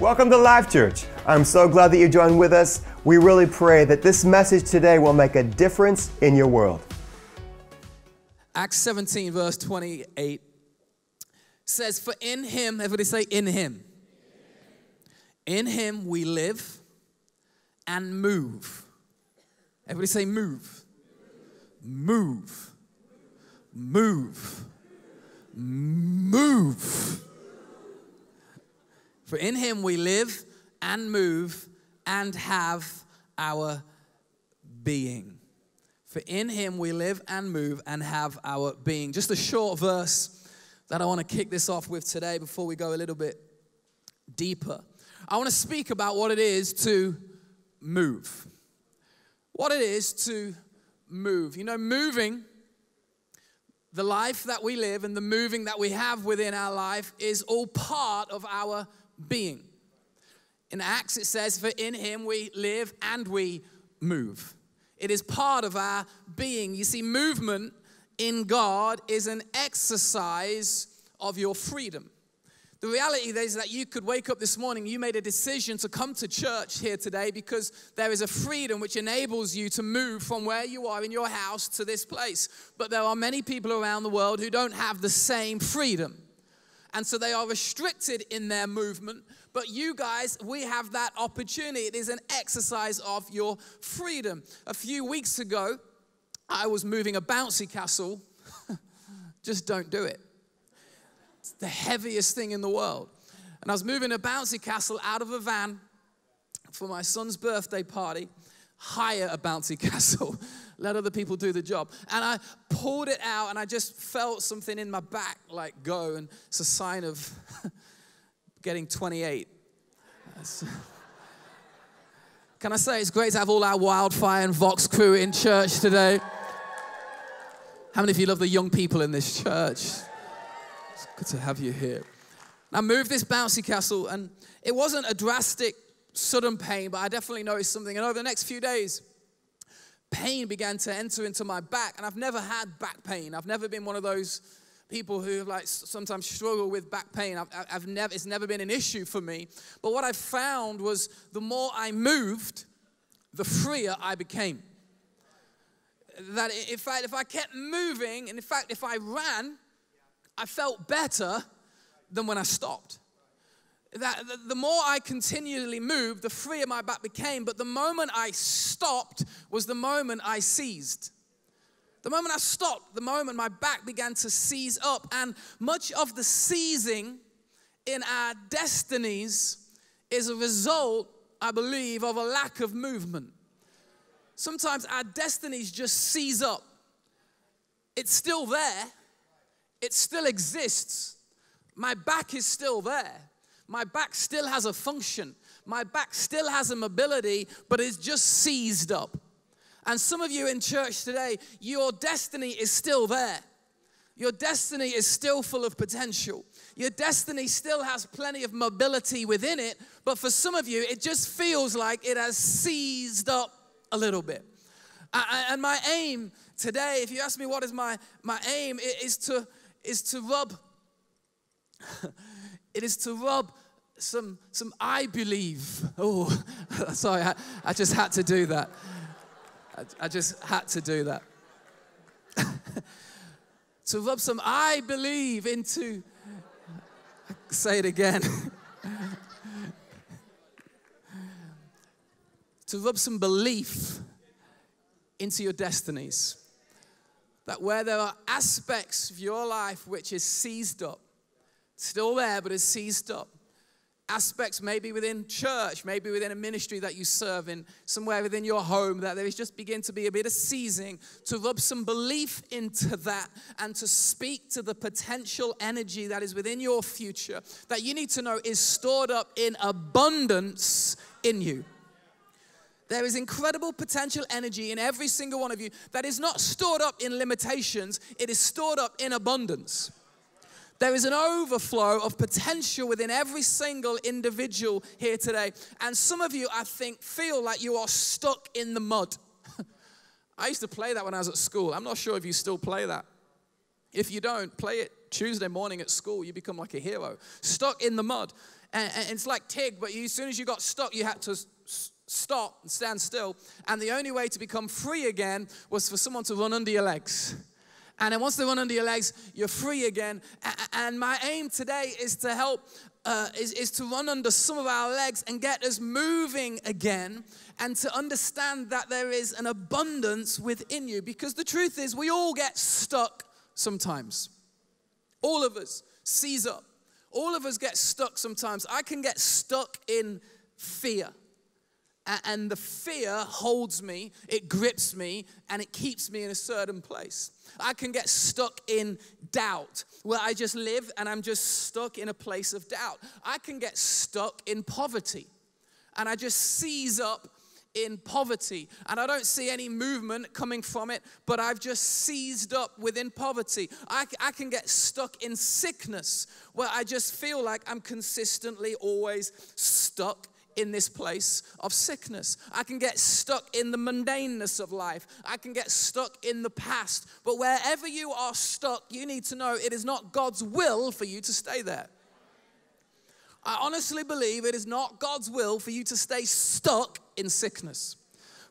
Welcome to Life Church. I'm so glad that you joined with us. We really pray that this message today will make a difference in your world. Acts 17, verse 28 says, For in him, everybody say, in him. In him we live and move. Everybody say, move. Move. Move. Move. For in him we live and move and have our being. For in him we live and move and have our being. Just a short verse that I want to kick this off with today before we go a little bit deeper. I want to speak about what it is to move. What it is to move. You know, moving, the life that we live and the moving that we have within our life is all part of our being. In Acts, it says, For in him we live and we move. It is part of our being. You see, movement in God is an exercise of your freedom. The reality is that you could wake up this morning, you made a decision to come to church here today because there is a freedom which enables you to move from where you are in your house to this place. But there are many people around the world who don't have the same freedom. And so they are restricted in their movement. But you guys, we have that opportunity. It is an exercise of your freedom. A few weeks ago, I was moving a bouncy castle. Just don't do it It's the heaviest thing in the world. And I was moving a bouncy castle out of a van for my son's birthday party, hire a bouncy castle, let other people do the job. And I pulled it out and I just felt something in my back like go, and it's a sign of getting 28. Can I say it's great to have all our wildfire and Vox crew in church today? How many of you love the young people in this church? It's good to have you here. I moved this bouncy castle, and it wasn't a drastic, sudden pain, but I definitely noticed something. And over the next few days, pain began to enter into my back, and I've never had back pain. I've never been one of those people who like sometimes struggle with back pain. I've, I've never, it's never been an issue for me. But what I found was the more I moved, the freer I became. That in fact, if I kept moving, and in fact, if I ran, I felt better than when I stopped. That the more I continually moved, the freer my back became. But the moment I stopped was the moment I seized. The moment I stopped, the moment my back began to seize up. And much of the seizing in our destinies is a result, I believe, of a lack of movement. Sometimes our destinies just seize up. It's still there, it still exists. My back is still there. My back still has a function. My back still has a mobility, but it's just seized up. And some of you in church today, your destiny is still there. Your destiny is still full of potential. Your destiny still has plenty of mobility within it, but for some of you, it just feels like it has seized up a little bit. And my aim today, if you ask me what is my, my aim, is to is to rub, it is to rub some, some I believe. Oh, sorry, I, I just had to do that. I, I just had to do that. to rub some I believe into, say it again. to rub some belief into your destinies that where there are aspects of your life which is seized up, still there, but is seized up, aspects maybe within church, maybe within a ministry that you serve in, somewhere within your home, that there is just begin to be a bit of seizing, to rub some belief into that and to speak to the potential energy that is within your future that you need to know is stored up in abundance in you. There is incredible potential energy in every single one of you that is not stored up in limitations, it is stored up in abundance. There is an overflow of potential within every single individual here today. And some of you, I think, feel like you are stuck in the mud. I used to play that when I was at school. I'm not sure if you still play that. If you don't, play it Tuesday morning at school, you become like a hero. Stuck in the mud. And, and it's like Tig, but you, as soon as you got stuck, you had to s- stop and stand still. And the only way to become free again was for someone to run under your legs. And then once they run under your legs, you're free again. And my aim today is to help, uh, is, is to run under some of our legs and get us moving again and to understand that there is an abundance within you. Because the truth is, we all get stuck sometimes. All of us seize up. All of us get stuck sometimes. I can get stuck in fear and the fear holds me, it grips me, and it keeps me in a certain place. I can get stuck in doubt, where I just live and I'm just stuck in a place of doubt. I can get stuck in poverty, and I just seize up in poverty, and I don't see any movement coming from it, but I've just seized up within poverty. I, I can get stuck in sickness, where I just feel like I'm consistently always stuck in this place of sickness. I can get stuck in the mundaneness of life. I can get stuck in the past. But wherever you are stuck, you need to know it is not God's will for you to stay there. I honestly believe it is not God's will for you to stay stuck in sickness,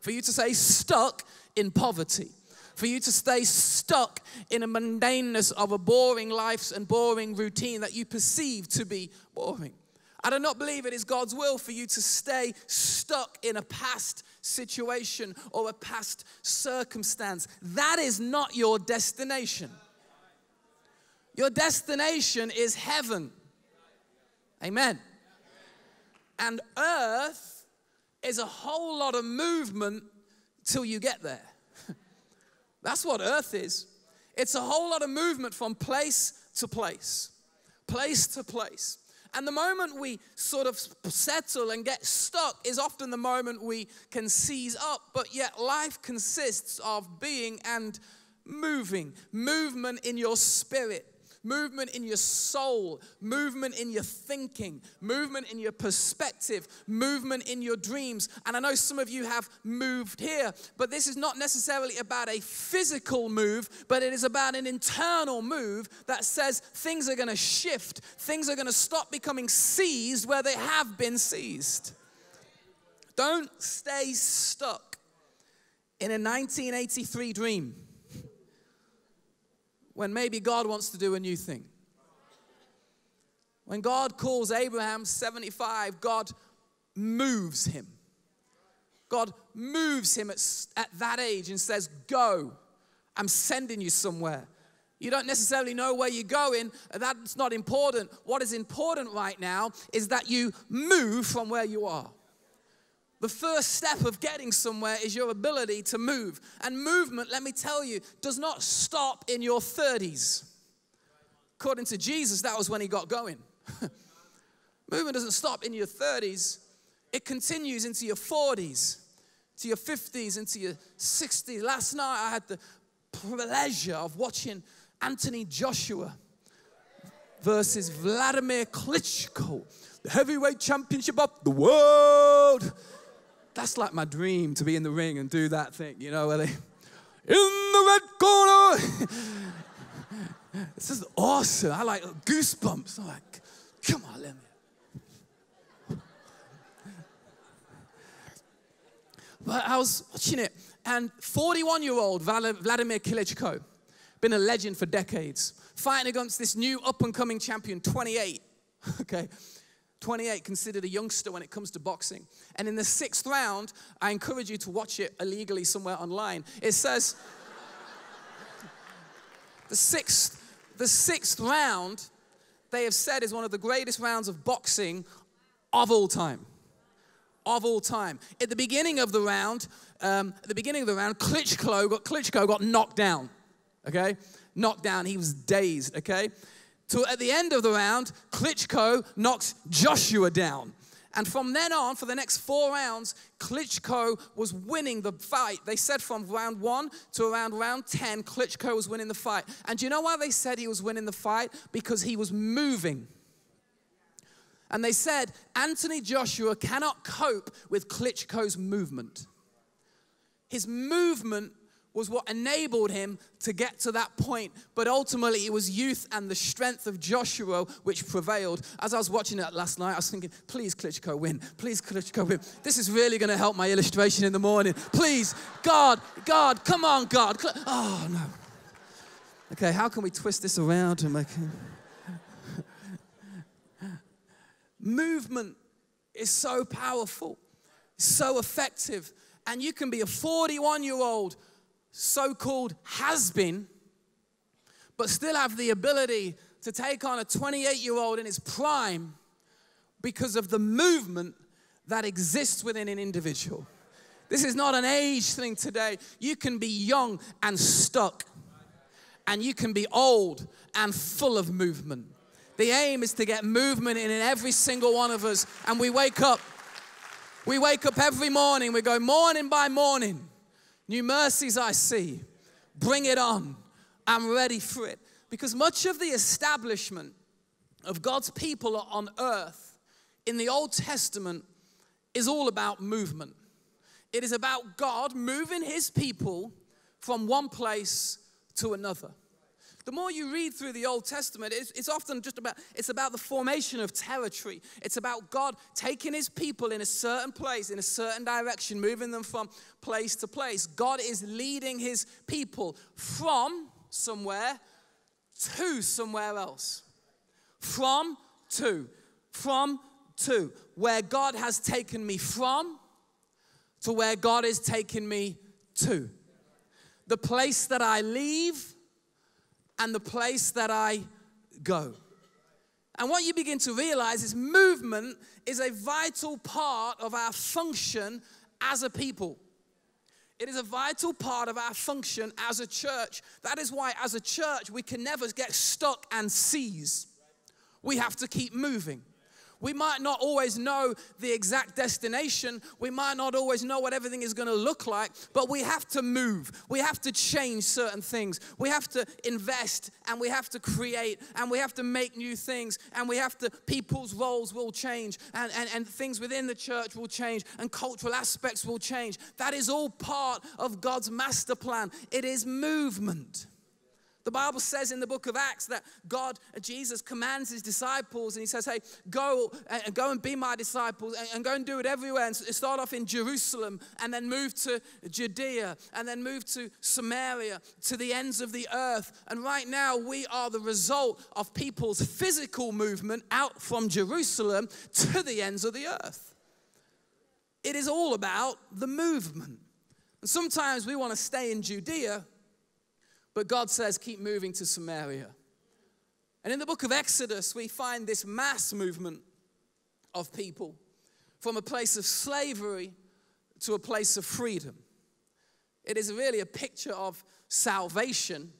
for you to stay stuck in poverty, for you to stay stuck in a mundaneness of a boring life and boring routine that you perceive to be boring. I do not believe it is God's will for you to stay stuck in a past situation or a past circumstance. That is not your destination. Your destination is heaven. Amen. And earth is a whole lot of movement till you get there. That's what earth is. It's a whole lot of movement from place to place, place to place. And the moment we sort of settle and get stuck is often the moment we can seize up, but yet life consists of being and moving, movement in your spirit movement in your soul, movement in your thinking, movement in your perspective, movement in your dreams. And I know some of you have moved here, but this is not necessarily about a physical move, but it is about an internal move that says things are going to shift, things are going to stop becoming seized where they have been seized. Don't stay stuck in a 1983 dream when maybe God wants to do a new thing. When God calls Abraham 75, God moves him. God moves him at, at that age and says, Go, I'm sending you somewhere. You don't necessarily know where you're going. That's not important. What is important right now is that you move from where you are. The first step of getting somewhere is your ability to move. And movement, let me tell you, does not stop in your 30s. According to Jesus, that was when he got going. movement doesn't stop in your 30s, it continues into your 40s, to your 50s, into your 60s. Last night, I had the pleasure of watching Anthony Joshua versus Vladimir Klitschko, the heavyweight championship of the world that's like my dream to be in the ring and do that thing, you know, where they, in the red corner. this is awesome. I like goosebumps. I'm like, come on, let me. But I was watching it, and 41 year old Vladimir Klitschko, been a legend for decades, fighting against this new up and coming champion, 28. Okay, 28, considered a youngster when it comes to boxing. And in the sixth round, I encourage you to watch it illegally somewhere online. It says, the sixth, the sixth round, they have said is one of the greatest rounds of boxing of all time. Of all time. At the beginning of the round, um, at the beginning of the round, Klitschko got, Klitschko got knocked down. Okay? Knocked down. He was dazed. Okay? To at the end of the round, Klitschko knocks Joshua down. And from then on, for the next four rounds, Klitschko was winning the fight. They said from round one to around round 10, Klitschko was winning the fight. And do you know why they said he was winning the fight? Because he was moving. And they said Anthony Joshua cannot cope with Klitschko's movement. His movement was what enabled him to get to that point. But ultimately, it was youth and the strength of Joshua which prevailed. As I was watching that last night, I was thinking, please, Klitschko win. Please, Klitschko win. This is really going to help my illustration in the morning. Please, God, God, come on, God. Oh, no. Okay, how can we twist this around and make it? Movement is so powerful, so effective. And you can be a 41 year old so called has been, but still have the ability to take on a 28 year old in his prime because of the movement that exists within an individual. This is not an age thing today. You can be young and stuck, and you can be old and full of movement. The aim is to get movement in, in every single one of us, and we wake up. We wake up every morning, we go morning by morning New mercies I see. Bring it on. I'm ready for it. Because much of the establishment of God's people on earth in the Old Testament is all about movement. It is about God moving his people from one place to another the more you read through the Old Testament, it's, it's, often just about, it's about the formation of territory. It's about God taking his people in a certain place, in a certain direction, moving them from place to place. God is leading his people from somewhere to somewhere else. From to. From to. Where God has taken me from to where God is taking me to. The place that I leave and the place that I go. And what you begin to realize is movement is a vital part of our function as a people. It is a vital part of our function as a church. That is why, as a church, we can never get stuck and seize. We have to keep moving. We might not always know the exact destination. We might not always know what everything is going to look like, but we have to move. We have to change certain things. We have to invest and we have to create and we have to make new things and we have to, people's roles will change and, and, and things within the church will change and cultural aspects will change. That is all part of God's master plan. It is movement. The Bible says in the book of Acts that God, Jesus, commands his disciples and he says, Hey, go and go and be my disciples and go and do it everywhere. And start off in Jerusalem and then move to Judea and then move to Samaria to the ends of the earth. And right now, we are the result of people's physical movement out from Jerusalem to the ends of the earth. It is all about the movement. And sometimes we want to stay in Judea but God says, keep moving to Samaria. And in the book of Exodus, we find this mass movement of people from a place of slavery to a place of freedom. It is really a picture of salvation,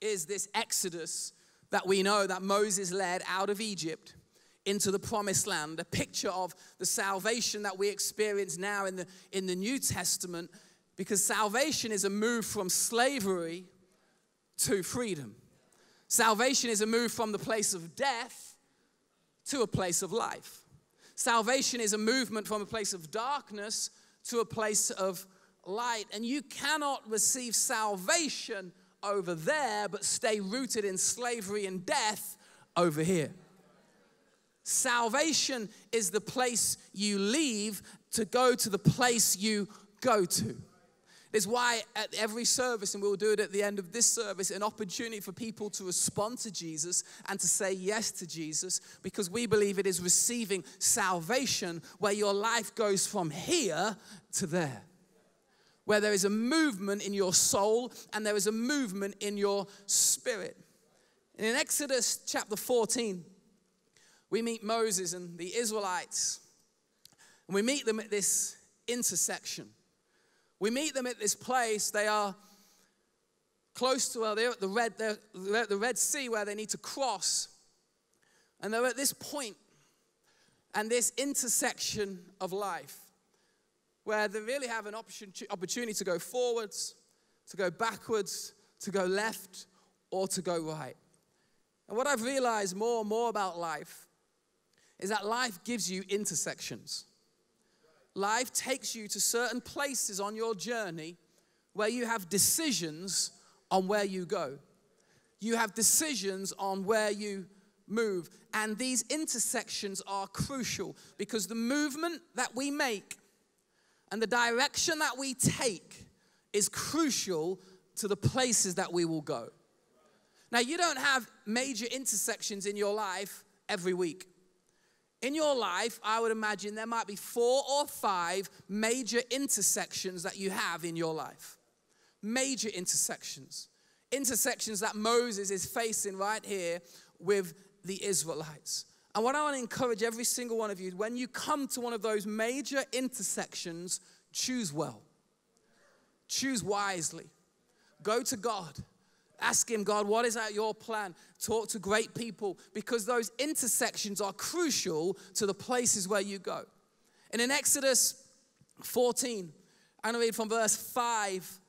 is this Exodus that we know that Moses led out of Egypt into the promised land, a picture of the salvation that we experience now in the, in the New Testament, because salvation is a move from slavery to freedom. Salvation is a move from the place of death to a place of life. Salvation is a movement from a place of darkness to a place of light. And you cannot receive salvation over there, but stay rooted in slavery and death over here. Salvation is the place you leave to go to the place you go to. It's why at every service, and we'll do it at the end of this service, an opportunity for people to respond to Jesus and to say yes to Jesus because we believe it is receiving salvation where your life goes from here to there. Where there is a movement in your soul and there is a movement in your spirit. And in Exodus chapter 14, we meet Moses and the Israelites, and we meet them at this intersection. We meet them at this place. They are close to, well, they're at the Red, they're at the Red Sea where they need to cross. And they're at this point and this intersection of life where they really have an opportunity to go forwards, to go backwards, to go left, or to go right. And what I've realized more and more about life is that life gives you intersections life takes you to certain places on your journey where you have decisions on where you go. You have decisions on where you move. And these intersections are crucial because the movement that we make and the direction that we take is crucial to the places that we will go. Now, you don't have major intersections in your life every week. In your life, I would imagine there might be four or five major intersections that you have in your life. Major intersections. Intersections that Moses is facing right here with the Israelites. And what I want to encourage every single one of you, when you come to one of those major intersections, choose well, choose wisely. Go to God. Ask Him, God, what is that your plan? Talk to great people because those intersections are crucial to the places where you go. And in Exodus 14, I'm going to read from verse 5.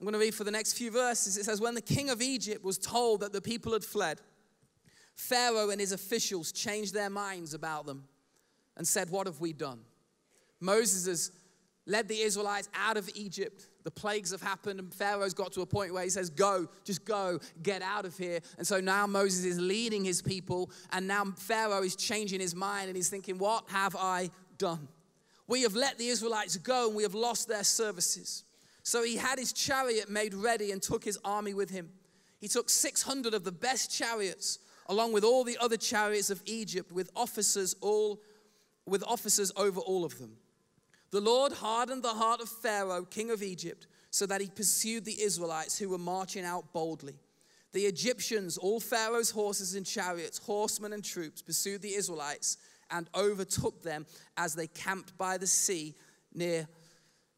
I'm going to read for the next few verses. It says, When the king of Egypt was told that the people had fled, Pharaoh and his officials changed their minds about them and said, What have we done? Moses has led the Israelites out of Egypt. The plagues have happened, and Pharaoh's got to a point where he says, Go, just go, get out of here. And so now Moses is leading his people, and now Pharaoh is changing his mind, and he's thinking, What have I done? We have let the Israelites go, and we have lost their services. So he had his chariot made ready and took his army with him. He took 600 of the best chariots, along with all the other chariots of Egypt, with officers all with officers over all of them. The Lord hardened the heart of Pharaoh, king of Egypt, so that he pursued the Israelites who were marching out boldly. The Egyptians, all Pharaoh's horses and chariots, horsemen and troops, pursued the Israelites and overtook them as they camped by the sea near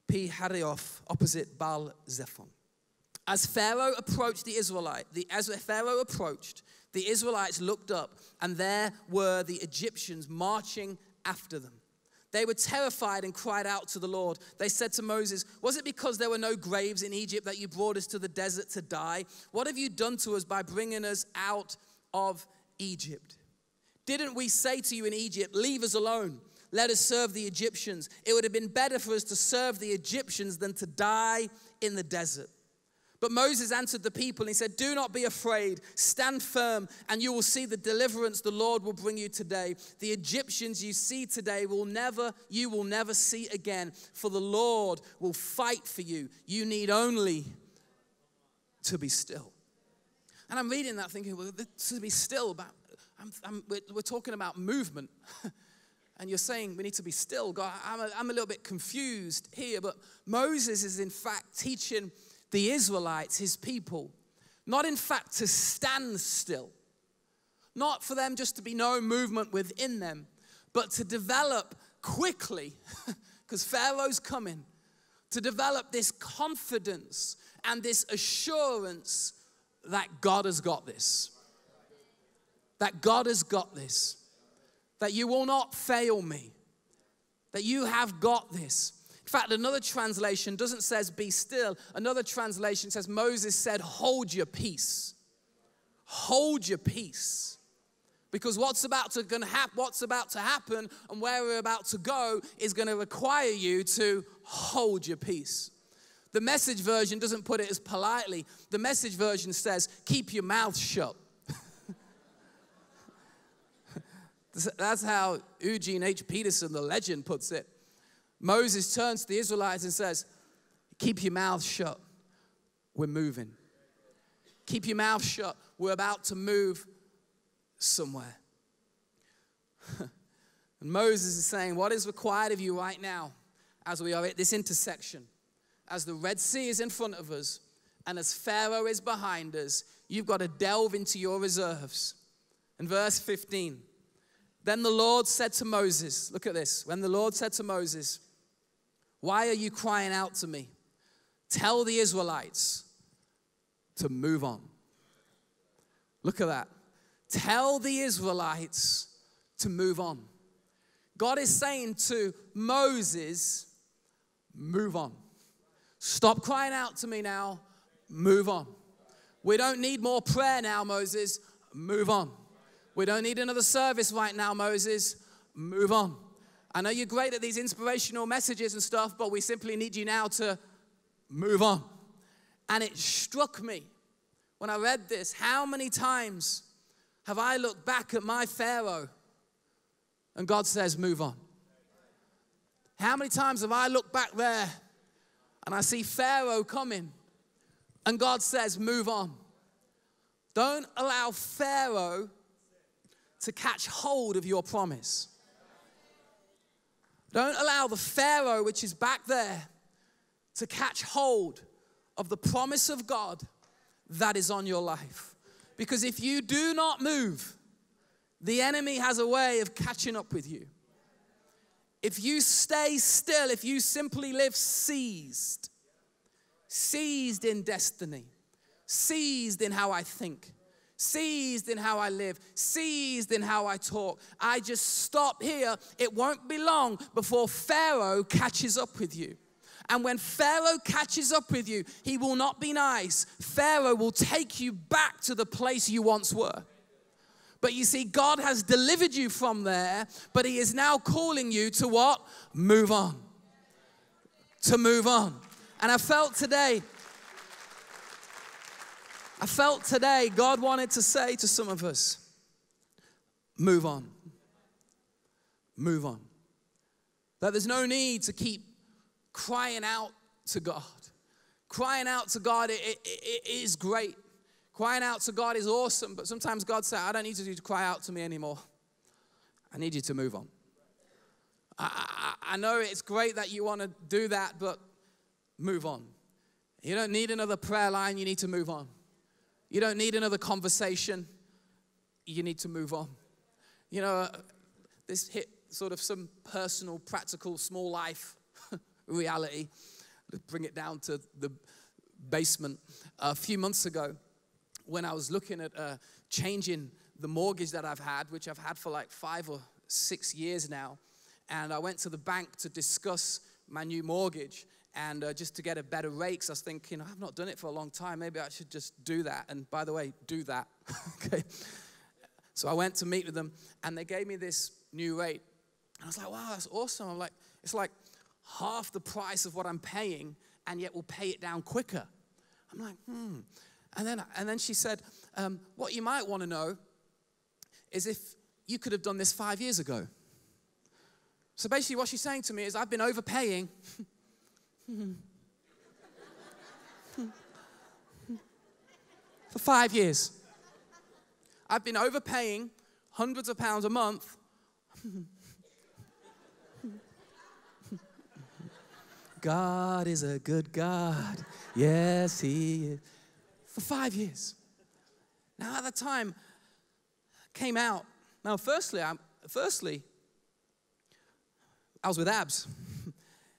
Pi Hahiroth, opposite Baal Zephon. As Pharaoh approached the Israelite, the, as Pharaoh approached, the Israelites looked up, and there were the Egyptians marching after them. They were terrified and cried out to the Lord. They said to Moses, Was it because there were no graves in Egypt that you brought us to the desert to die? What have you done to us by bringing us out of Egypt? Didn't we say to you in Egypt, Leave us alone? Let us serve the Egyptians. It would have been better for us to serve the Egyptians than to die in the desert. But Moses answered the people and he said, Do not be afraid, stand firm, and you will see the deliverance the Lord will bring you today. The Egyptians you see today will never, you will never see again, for the Lord will fight for you. You need only to be still. And I'm reading that thinking, well, to be still about, I'm, I'm, we're, we're, talking about movement. and you're saying we need to be still. God, I'm a, I'm a little bit confused here, but Moses is in fact teaching the Israelites, his people, not in fact to stand still, not for them just to be no movement within them, but to develop quickly, because Pharaoh's coming, to develop this confidence and this assurance that God has got this. That God has got this. That you will not fail me. That you have got this. In fact, another translation doesn't says be still. Another translation says Moses said, "Hold your peace." Hold your peace. Because what's about to gonna what's about to happen and where we're about to go is going to require you to hold your peace. The message version doesn't put it as politely. The message version says, keep your mouth shut. That's how Eugene H. Peterson, the legend, puts it. Moses turns to the Israelites and says, Keep your mouth shut. We're moving. Keep your mouth shut. We're about to move somewhere. and Moses is saying, What is required of you right now as we are at this intersection? As the Red Sea is in front of us and as Pharaoh is behind us, you've got to delve into your reserves. In verse 15, then the Lord said to Moses, Look at this. When the Lord said to Moses, why are you crying out to me? Tell the Israelites to move on. Look at that. Tell the Israelites to move on. God is saying to Moses, move on. Stop crying out to me now. Move on. We don't need more prayer now, Moses. Move on. We don't need another service right now, Moses. Move on. I know you're great at these inspirational messages and stuff, but we simply need you now to move on. And it struck me when I read this how many times have I looked back at my Pharaoh and God says, move on? How many times have I looked back there and I see Pharaoh coming and God says, move on? Don't allow Pharaoh to catch hold of your promise. Don't allow the Pharaoh, which is back there, to catch hold of the promise of God that is on your life. Because if you do not move, the enemy has a way of catching up with you. If you stay still, if you simply live seized, seized in destiny, seized in how I think, seized in how I live, seized in how I talk. I just stop here. It won't be long before Pharaoh catches up with you. And when Pharaoh catches up with you, he will not be nice. Pharaoh will take you back to the place you once were. But you see, God has delivered you from there, but He is now calling you to what? Move on. To move on. And I felt today, I felt today God wanted to say to some of us, move on. Move on. That there's no need to keep crying out to God. Crying out to God it, it, it is great. Crying out to God is awesome, but sometimes God says, I don't need you to cry out to me anymore. I need you to move on. I, I, I know it's great that you want to do that, but move on. You don't need another prayer line, you need to move on. You don't need another conversation. You need to move on. You know, uh, this hit sort of some personal, practical, small life reality. Bring it down to the basement. A few months ago, when I was looking at uh, changing the mortgage that I've had, which I've had for like five or six years now, and I went to the bank to discuss my new mortgage and uh, just to get a better rate because I was thinking, I've not done it for a long time. Maybe I should just do that. And by the way, do that. okay. So I went to meet with them and they gave me this new rate. And I was like, wow, that's awesome. I'm like, it's like half the price of what I'm paying and yet we'll pay it down quicker. I'm like, hmm. And then, and then she said, um, what you might want to know is if you could have done this five years ago. So basically, what she's saying to me is, I've been overpaying For five years. I've been overpaying hundreds of pounds a month. God is a good God. Yes, He is. For five years. Now, at the time, came out. Now, firstly, I, firstly, I was with Abs.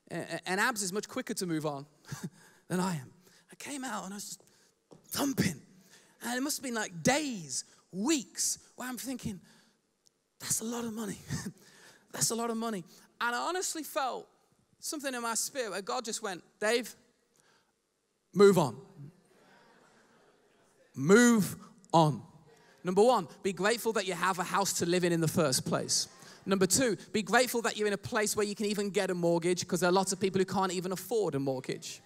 And Abs is much quicker to move on than I am. I came out and I was just thumping. And it must have been like days, weeks, where I'm thinking, that's a lot of money. that's a lot of money. And I honestly felt something in my spirit where God just went, Dave, move on. Move on. Number one, be grateful that you have a house to live in in the first place. Number two, be grateful that you're in a place where you can even get a mortgage because there are lots of people who can't even afford a mortgage.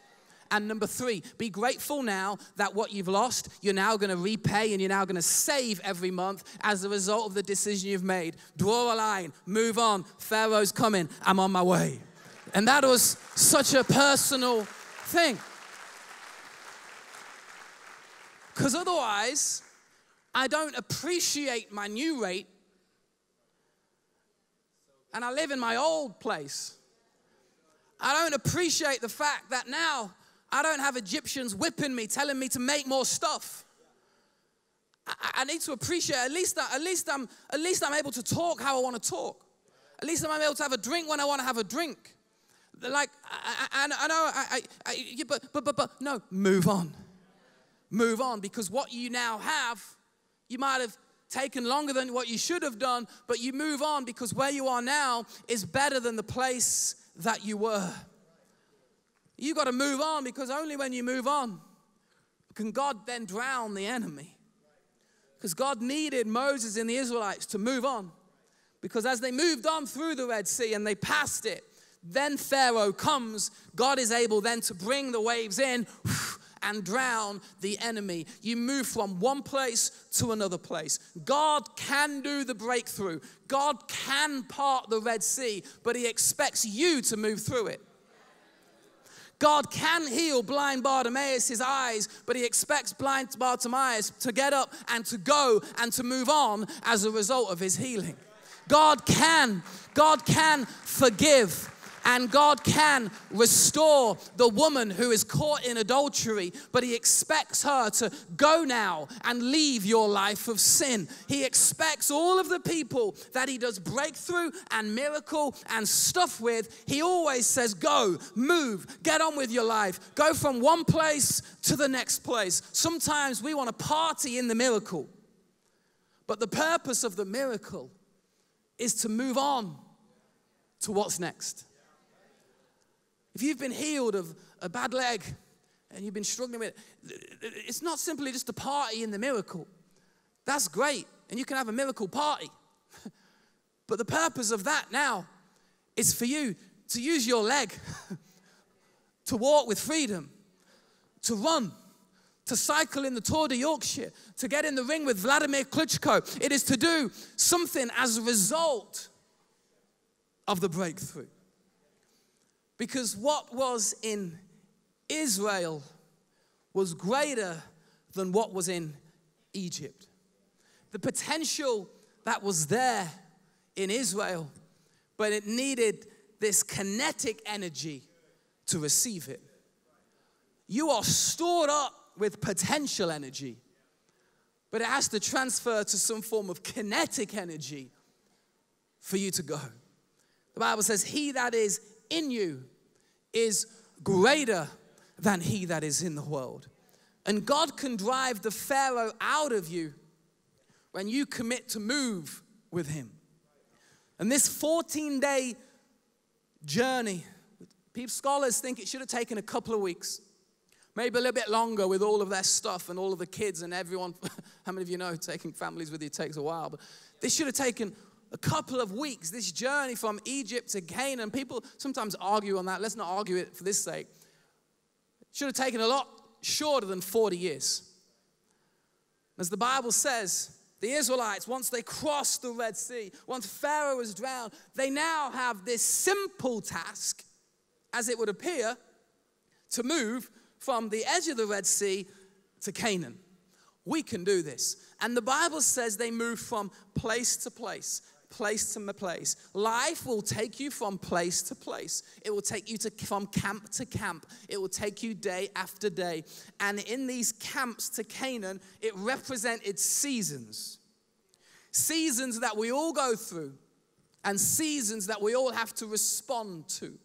And number three, be grateful now that what you've lost, you're now going to repay and you're now going to save every month as a result of the decision you've made. Draw a line, move on. Pharaoh's coming, I'm on my way. And that was such a personal thing. Because otherwise, I don't appreciate my new rate and I live in my old place. I don't appreciate the fact that now I don't have Egyptians whipping me, telling me to make more stuff. I, I need to appreciate at least that, at least I'm at least I'm able to talk how I want to talk. At least I'm able to have a drink when I want to have a drink. Like I, I, I know, I, I, but but but but no, move on, move on because what you now have, you might have taken longer than what you should have done, but you move on because where you are now is better than the place that you were. You got to move on because only when you move on can God then drown the enemy. Because God needed Moses and the Israelites to move on. Because as they moved on through the Red Sea and they passed it, Then Pharaoh comes. God is able then to bring the waves in and drown the enemy. You move from one place to another place. God can do the breakthrough, God can part the Red Sea, but He expects you to move through it. God can heal blind Bartimaeus' eyes, but he expects blind Bartimaeus to get up and to go and to move on as a result of his healing. God can, God can forgive. And God can restore the woman who is caught in adultery, but He expects her to go now and leave your life of sin. He expects all of the people that He does breakthrough and miracle and stuff with, He always says, Go, move, get on with your life, go from one place to the next place. Sometimes we want to party in the miracle, but the purpose of the miracle is to move on to what's next. If you've been healed of a bad leg and you've been struggling with it, it's not simply just a party in the miracle. That's great, and you can have a miracle party. but the purpose of that now is for you to use your leg to walk with freedom, to run, to cycle in the Tour de Yorkshire, to get in the ring with Vladimir Klitschko. It is to do something as a result of the breakthrough. Because what was in Israel was greater than what was in Egypt. The potential that was there in Israel, but it needed this kinetic energy to receive it. You are stored up with potential energy, but it has to transfer to some form of kinetic energy for you to go. The Bible says, He that is in you is greater than he that is in the world. And God can drive the Pharaoh out of you when you commit to move with him. And this 14 day journey, people, scholars think it should have taken a couple of weeks, maybe a little bit longer with all of their stuff and all of the kids and everyone. How many of you know taking families with you takes a while? But this should have taken a couple of weeks, this journey from Egypt to Canaan. People sometimes argue on that. Let's not argue it for this sake. Should have taken a lot shorter than 40 years. As the Bible says, the Israelites, once they crossed the Red Sea, once Pharaoh was drowned, they now have this simple task, as it would appear, to move from the edge of the Red Sea to Canaan. We can do this. And the Bible says they move from place to place place to place. Life will take you from place to place. It will take you to, from camp to camp. It will take you day after day. And in these camps to Canaan, it represented seasons. Seasons that we all go through, and seasons that we all have to respond to.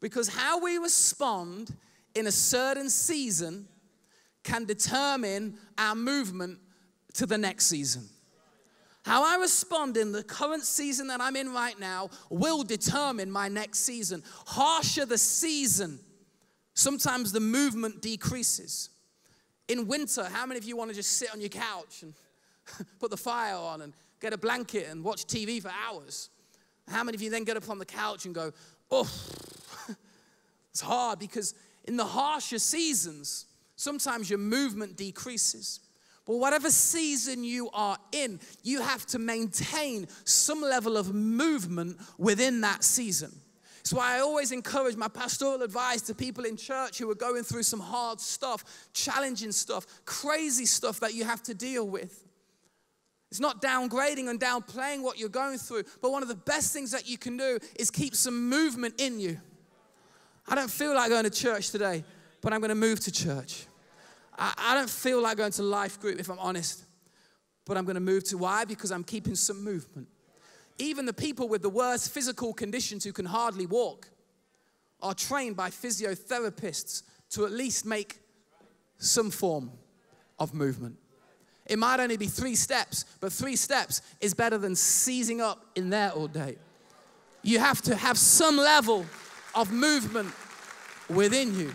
Because how we respond in a certain season can determine our movement to the next season. How I respond in the current season that I'm in right now will determine my next season. Harsher the season, sometimes the movement decreases. In winter, how many of you want to just sit on your couch and put the fire on and get a blanket and watch TV for hours? How many of you then get up on the couch and go, oh, it's hard because in the harsher seasons, sometimes your movement decreases. But whatever season you are in, you have to maintain some level of movement within that season. That's why I always encourage my pastoral advice to people in church who are going through some hard stuff, challenging stuff, crazy stuff that you have to deal with. It's not downgrading and downplaying what you're going through, but one of the best things that you can do is keep some movement in you. I don't feel like going to church today, but I'm going to move to church. I, I don't feel like going to life group if I'm honest, but I'm going to move to why? Because I'm keeping some movement. Even the people with the worst physical conditions who can hardly walk are trained by physiotherapists to at least make some form of movement. It might only be three steps, but three steps is better than seizing up in there all day. You have to have some level of movement within you.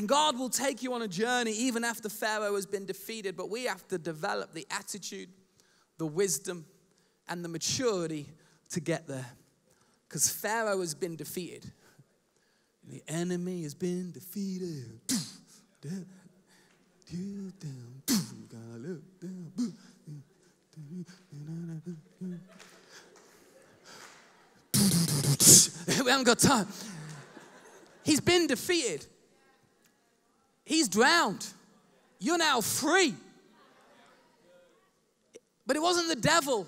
And God will take you on a journey even after Pharaoh has been defeated, but we have to develop the attitude, the wisdom, and the maturity to get there. because Pharaoh has been defeated. The enemy has been defeated. we haven't got time. He's been defeated. He's drowned. You're now free. But it wasn't the devil.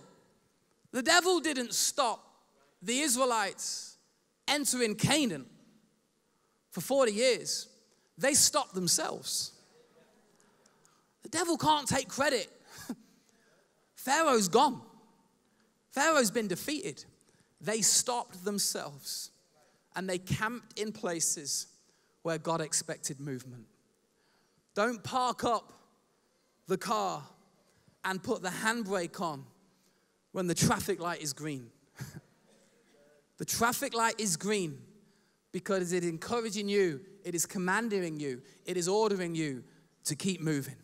The devil didn't stop the Israelites entering Canaan for 40 years. They stopped themselves. The devil can't take credit. Pharaoh's gone. Pharaoh's been defeated. They stopped themselves and they camped in places where God expected movement. Don't park up the car and put the handbrake on when the traffic light is green. the traffic light is green because it is encouraging you, it is commanding you, it is ordering you to keep moving.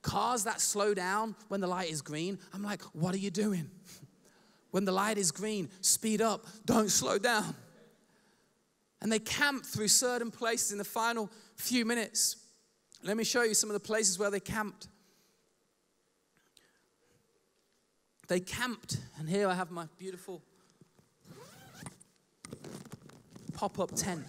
Cars that slow down when the light is green, I'm like, what are you doing? when the light is green, speed up, don't slow down. And they camp through certain places in the final few minutes. Let me show you some of the places where they camped. They camped, and here I have my beautiful pop up tent.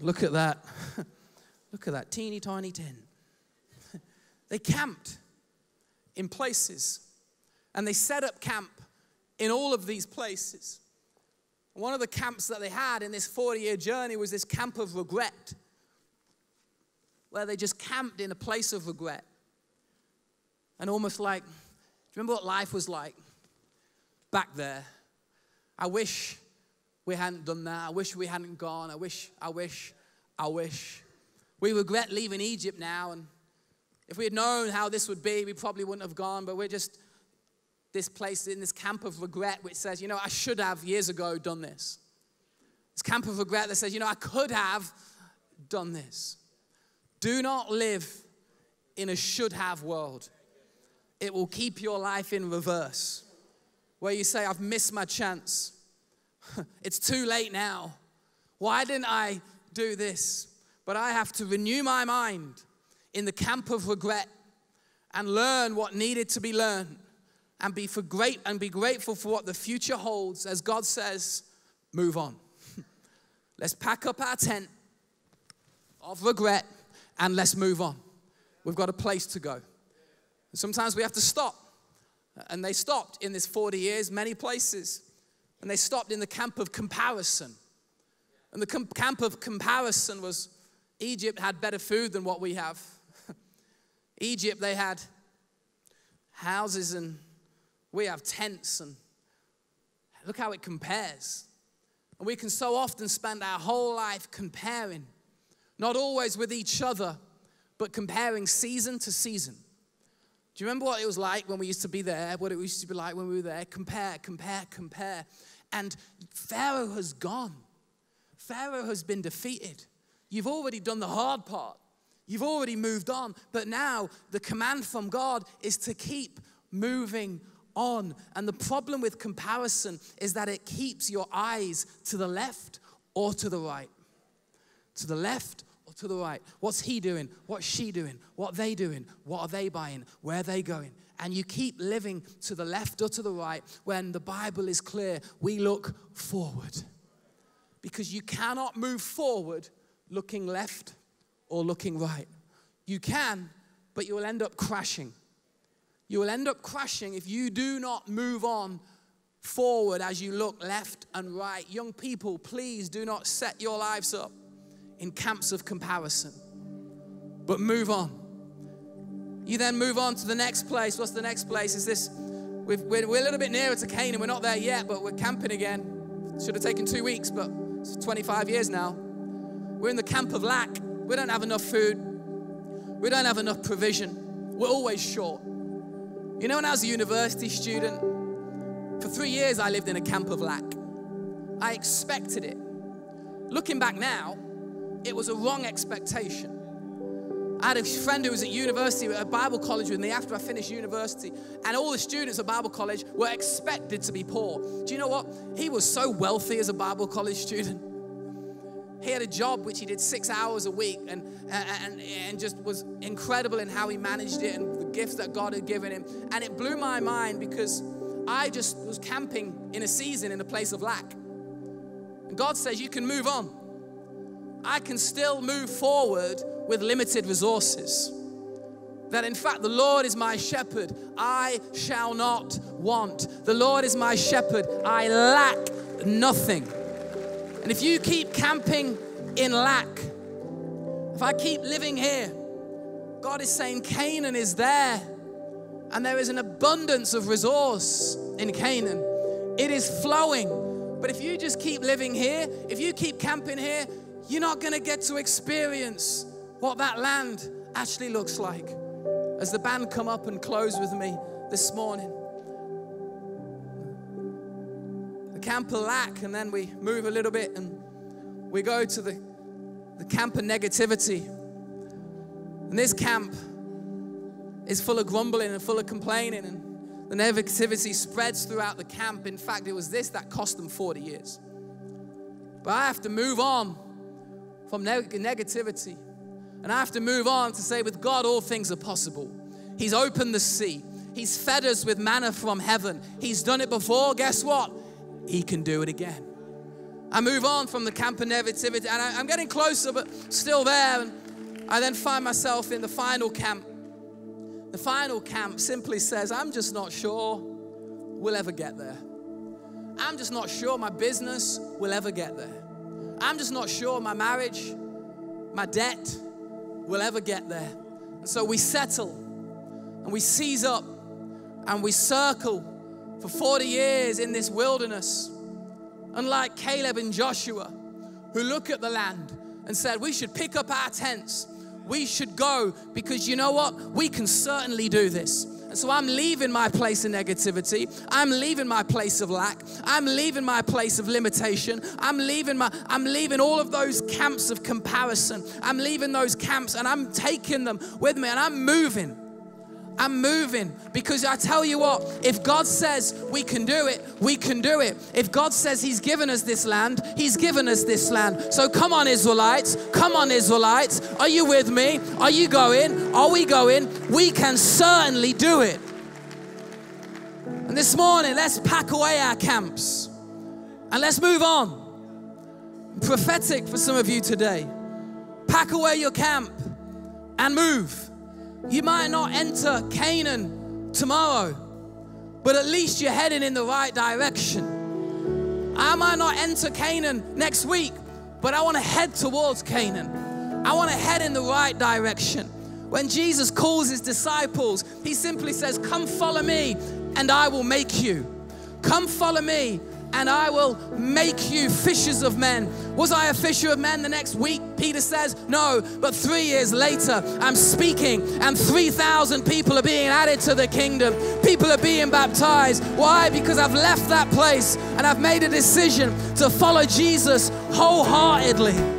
Look at that. Look at that teeny tiny tent. they camped in places and they set up camp in all of these places. One of the camps that they had in this 40 year journey was this camp of regret, where they just camped in a place of regret. And almost like, do you remember what life was like back there? I wish we hadn't done that. I wish we hadn't gone. I wish, I wish, I wish. We regret leaving Egypt now. And if we had known how this would be, we probably wouldn't have gone. But we're just this place in this camp of regret, which says, you know, I should have years ago done this. This camp of regret that says, you know, I could have done this. Do not live in a should have world. It will keep your life in reverse, where you say, I've missed my chance. it's too late now. Why didn't I do this? But I have to renew my mind in the camp of regret and learn what needed to be learned and be for great and be grateful for what the future holds as God says, move on. let's pack up our tent of regret and let's move on. We've got a place to go. Sometimes we have to stop. And they stopped in this 40 years, many places. And they stopped in the camp of comparison. And the com- camp of comparison was Egypt had better food than what we have. Egypt, they had houses and we have tents, and look how it compares. And we can so often spend our whole life comparing, not always with each other, but comparing season to season. Do you remember what it was like when we used to be there? What it used to be like when we were there? Compare, compare, compare. And Pharaoh has gone. Pharaoh has been defeated. You've already done the hard part. You've already moved on. But now the command from God is to keep moving on. And the problem with comparison is that it keeps your eyes to the left or to the right. To the left or to the right. What's he doing? What's she doing? What they doing? What are they buying? Where are they going? And you keep living to the left or to the right when the Bible is clear. We look forward. Because you cannot move forward looking left or looking right. You can, but you will end up crashing. You will end up crashing if you do not move on forward as you look left and right. Young people, please do not set your lives up in camps of comparison, but move on. You then move on to the next place. What's the next place? Is this? we are a little bit nearer to Canaan. We're not there yet, but we're camping again. Should have taken two weeks, but it's 25 years now. We're in the camp of lack. We don't have enough food. We don't have enough provision. We're always short. You know, when I was a university student, for three years I lived in a camp of lack. I expected it. Looking back now, it was a wrong expectation. I had a friend who was at university, at Bible college with me after I finished university, and all the students at Bible college were expected to be poor. Do you know what? He was so wealthy as a Bible college student. He had a job which he did six hours a week and, and, and just was incredible in how he managed it and the gifts that God had given him. And it blew my mind because I just was camping in a season in a place of lack. And God says, You can move on. I can still move forward with limited resources. That in fact, the Lord is my shepherd, I shall not want. The Lord is my shepherd, I lack nothing. And if you keep camping in lack, if I keep living here, God is saying Canaan is there and there is an abundance of resource in Canaan. It is flowing. But if you just keep living here, if you keep camping here, you're not going to get to experience what that land actually looks like. As the band come up and close with me this morning. Camp of lack, and then we move a little bit and we go to the, the camp of negativity. And this camp is full of grumbling and full of complaining, and the negativity spreads throughout the camp. In fact, it was this that cost them 40 years. But I have to move on from neg- negativity. And I have to move on to say, with God, all things are possible. He's opened the sea. He's fed us with manna from heaven. He's done it before. Guess what? He can do it again. I move on from the camp of negativity, and I, am getting closer, but still there. And I then find myself in the final camp. The final camp simply says, I'm just not sure we'll ever get there. I'm just not sure my business will ever get there. I'm just not sure my marriage, my debt will ever get there. And so we settle and we seize up and we circle for 40 years in this wilderness. Unlike Caleb and Joshua, who look at the land and said, We should pick up our tents. We should go because you know what? We can certainly do this. And so I'm leaving my place of negativity. I'm leaving my place of lack. I'm leaving my place of limitation. I'm leaving my I'm leaving all of those camps of comparison. I'm leaving those camps and I'm taking them with me and I'm moving. I'm moving because I tell you what, if God says we can do it, we can do it. If God says He's given us this land, He's given us this land. So come on, Israelites. Come on, Israelites. Are you with me? Are you going? Are we going? We can certainly do it. And this morning, let's pack away our camps and let's move on. Prophetic for some of you today. Pack away your camp and move. You might not enter Canaan tomorrow, but at least you're heading in the right direction. I might not enter Canaan next week, but I want to head towards Canaan. I want to head in the right direction. When Jesus calls his disciples, he simply says, Come follow me, and I will make you. Come follow me, and I will make you fishers of men. Was I a fisher of men the next week? Peter says, No, but three years later, I'm speaking, and 3,000 people are being added to the kingdom. People are being baptized. Why? Because I've left that place and I've made a decision to follow Jesus wholeheartedly.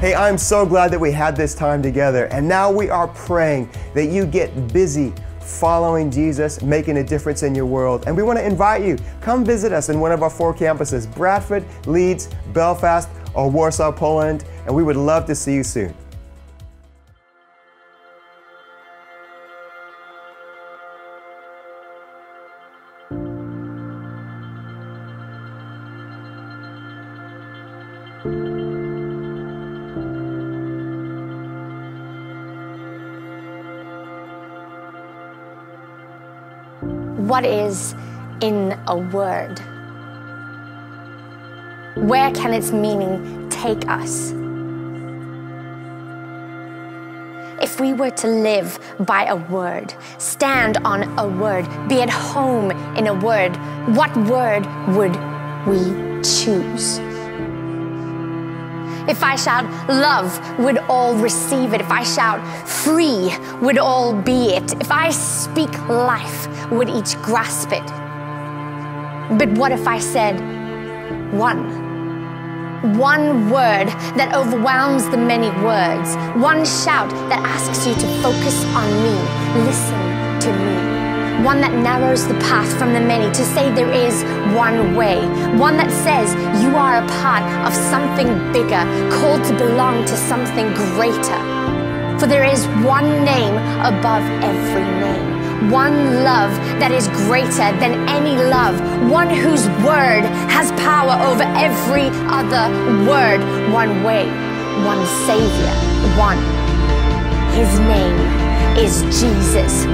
Hey, I'm so glad that we had this time together. And now we are praying that you get busy following Jesus, making a difference in your world. And we want to invite you, come visit us in one of our four campuses Bradford, Leeds, Belfast, or Warsaw, Poland, and we would love to see you soon. What is in a word? Where can its meaning take us? If we were to live by a word, stand on a word, be at home in a word, what word would we choose? If I shout love, would all receive it? If I shout free, would all be it? If I speak life, would each grasp it? But what if I said one? One word that overwhelms the many words. One shout that asks you to focus on me. Listen to me one that narrows the path from the many to say there is one way, one that says you are a part of something bigger, called to belong to something greater. For there is one name above every name, one love that is greater than any love, one whose word has power over every other word, one way, one Savior, one. His name is Jesus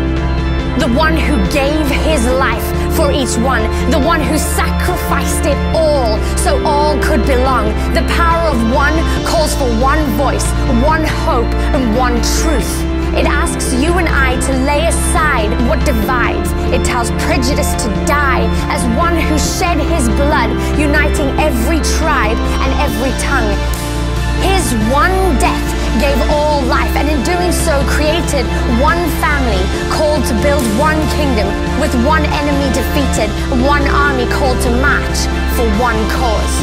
the one who gave his life for each one, the one who sacrificed it all so all could belong. The power of one calls for one voice, one hope, and one truth. It asks you and I to lay aside what divides. It tells prejudice to die as one who shed his blood, uniting every tribe and every tongue. His one death gave all life, and in doing so created one family called to build one kingdom with one enemy defeated, one army called to march for one cause.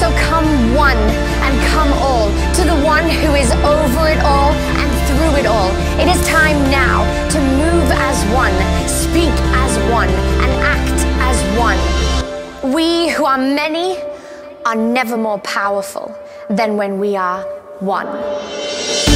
So come one and come all to the one who is over it all and through it all. It is time now to move as one, speak as one, and act as one. We who are many are never more powerful than when we are one.